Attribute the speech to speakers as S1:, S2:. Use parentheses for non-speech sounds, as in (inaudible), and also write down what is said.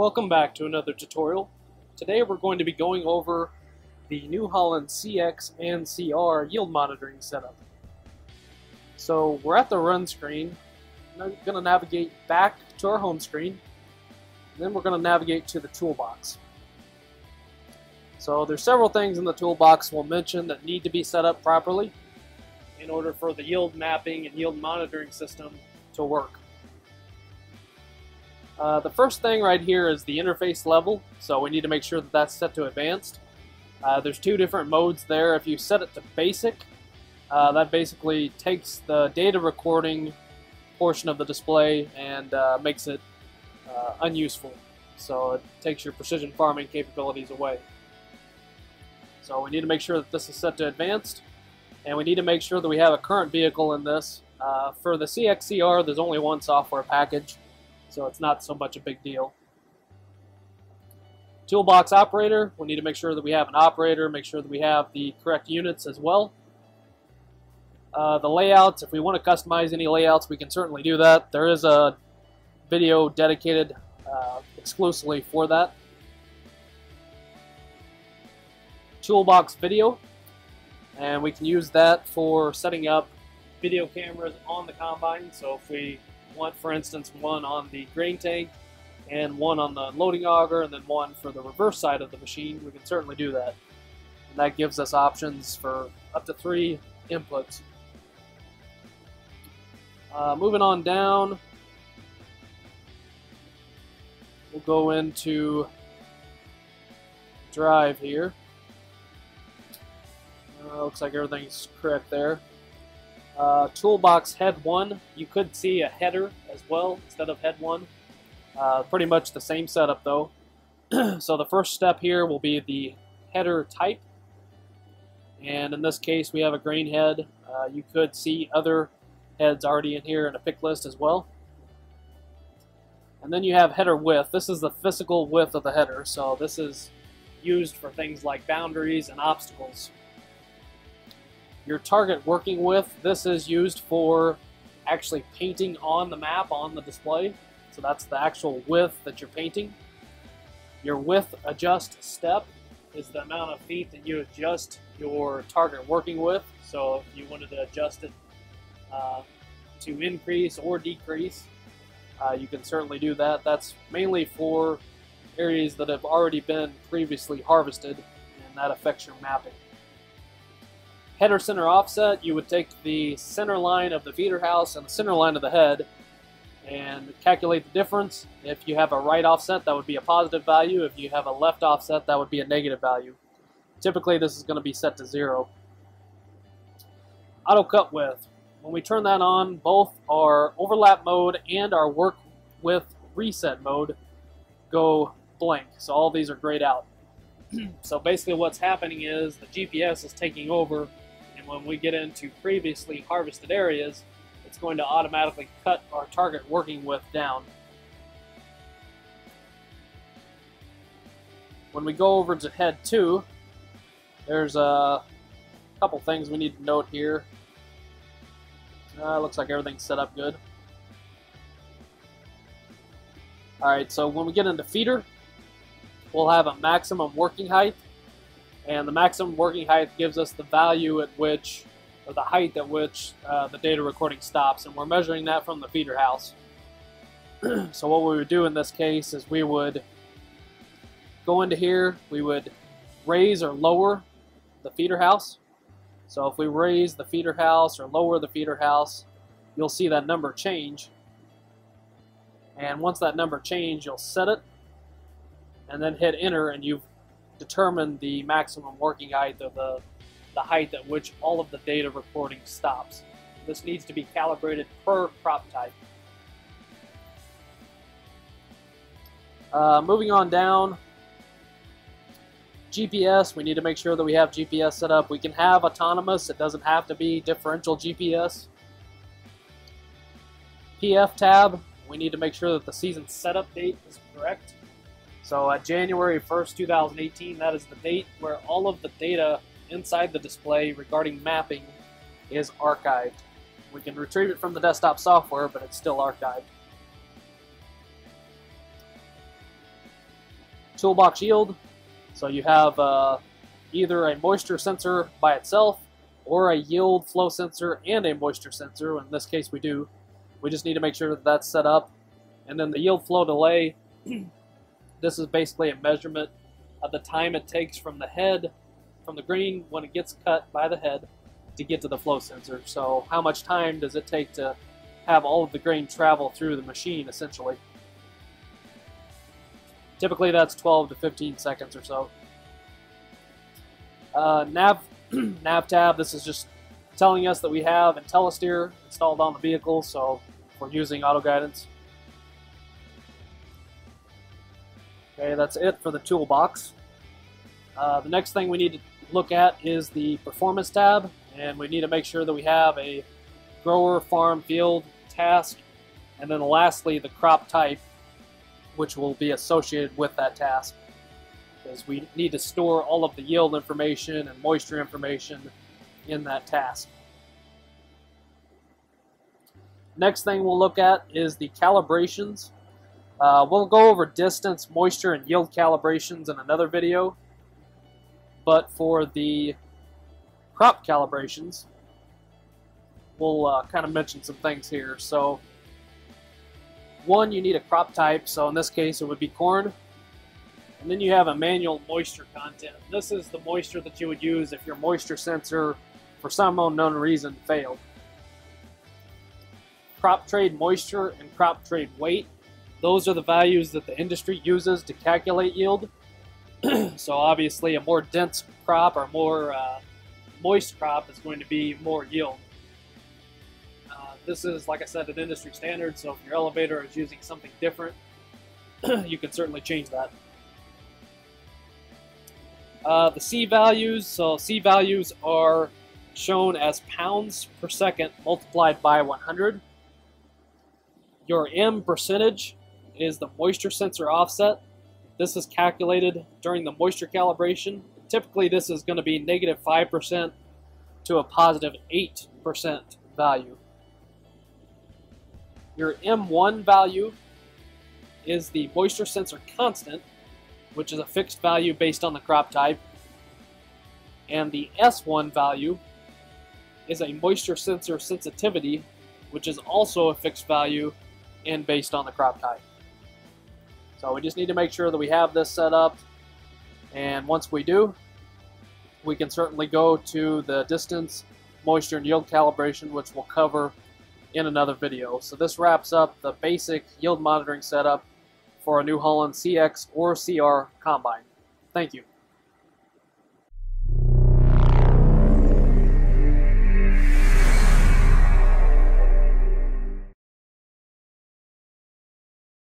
S1: Welcome back to another tutorial. Today we're going to be going over the New Holland CX and CR yield monitoring setup. So we're at the run screen. I'm going to navigate back to our home screen. Then we're going to navigate to the toolbox. So there's several things in the toolbox we'll mention that need to be set up properly in order for the yield mapping and yield monitoring system to work. Uh, the first thing right here is the interface level, so we need to make sure that that's set to advanced. Uh, there's two different modes there. If you set it to basic, uh, that basically takes the data recording portion of the display and uh, makes it uh, unuseful. So it takes your precision farming capabilities away. So we need to make sure that this is set to advanced, and we need to make sure that we have a current vehicle in this. Uh, for the CXCR, there's only one software package so it's not so much a big deal. Toolbox operator, we need to make sure that we have an operator, make sure that we have the correct units as well. Uh, the layouts, if we want to customize any layouts, we can certainly do that. There is a video dedicated uh, exclusively for that. Toolbox video, and we can use that for setting up video cameras on the combine. So if we want, for instance, one on the grain tank and one on the loading auger and then one for the reverse side of the machine, we can certainly do that. And that gives us options for up to three inputs. Uh, moving on down, we'll go into drive here. Uh, looks like everything's correct there. Uh, toolbox head 1, you could see a header as well instead of head 1. Uh, pretty much the same setup though. (clears throat) so the first step here will be the header type. And in this case we have a grain head. Uh, you could see other heads already in here in a pick list as well. And then you have header width. This is the physical width of the header. So this is used for things like boundaries and obstacles your target working with. This is used for actually painting on the map on the display. So that's the actual width that you're painting. Your width adjust step is the amount of feet that you adjust your target working with. So if you wanted to adjust it uh, to increase or decrease, uh, you can certainly do that. That's mainly for areas that have already been previously harvested, and that affects your mapping header center offset, you would take the center line of the feeder house and the center line of the head and calculate the difference. If you have a right offset, that would be a positive value. If you have a left offset, that would be a negative value. Typically, this is going to be set to zero. Auto cut width. When we turn that on, both our overlap mode and our work with reset mode go blank. So all these are grayed out. (clears throat) so basically what's happening is the GPS is taking over when we get into previously harvested areas, it's going to automatically cut our target working width down. When we go over to head 2, there's a couple things we need to note here. Uh, looks like everything's set up good. Alright, so when we get into feeder, we'll have a maximum working height and the maximum working height gives us the value at which, or the height at which uh, the data recording stops, and we're measuring that from the feeder house. (clears throat) so what we would do in this case is we would go into here, we would raise or lower the feeder house. So if we raise the feeder house or lower the feeder house, you'll see that number change. And once that number change, you'll set it and then hit enter and you've determine the maximum working height of the, the height at which all of the data recording stops. This needs to be calibrated per crop type. Uh, moving on down, GPS, we need to make sure that we have GPS set up. We can have autonomous, it doesn't have to be differential GPS. PF tab, we need to make sure that the season setup date is correct. So at January 1st, 2018, that is the date where all of the data inside the display regarding mapping is archived. We can retrieve it from the desktop software, but it's still archived. toolbox yield. So you have uh, either a moisture sensor by itself or a yield flow sensor and a moisture sensor. In this case, we do. We just need to make sure that that's set up. And then the yield flow delay, (clears throat) this is basically a measurement of the time it takes from the head, from the grain when it gets cut by the head to get to the flow sensor. So how much time does it take to have all of the grain travel through the machine, essentially. Typically that's 12 to 15 seconds or so. Uh, nav, (clears throat) nav tab, this is just telling us that we have IntelliSteer installed on the vehicle, so we're using auto guidance. Okay, that's it for the toolbox. Uh, the next thing we need to look at is the performance tab, and we need to make sure that we have a grower, farm, field, task, and then lastly the crop type, which will be associated with that task. Because we need to store all of the yield information and moisture information in that task. Next thing we'll look at is the calibrations. Uh, we'll go over distance, moisture, and yield calibrations in another video. But for the crop calibrations, we'll uh, kind of mention some things here. So, one, you need a crop type. So in this case, it would be corn. And then you have a manual moisture content. This is the moisture that you would use if your moisture sensor, for some unknown reason, failed. Crop trade moisture and crop trade weight. Those are the values that the industry uses to calculate yield. (clears throat) so obviously a more dense crop or more uh, moist crop is going to be more yield. This is, like I said, an industry standard, so if your elevator is using something different, (clears throat) you can certainly change that. Uh, the C values, so C values are shown as pounds per second multiplied by 100. Your M percentage is the moisture sensor offset. This is calculated during the moisture calibration. Typically this is going to be negative 5% to a positive 8% value. Your M1 value is the moisture sensor constant, which is a fixed value based on the crop type. And the S1 value is a moisture sensor sensitivity, which is also a fixed value and based on the crop type. So we just need to make sure that we have this set up. And once we do, we can certainly go to the distance, moisture, and yield calibration, which we'll cover in another video. So this wraps up the basic yield monitoring setup for a New Holland CX or CR combine. Thank you.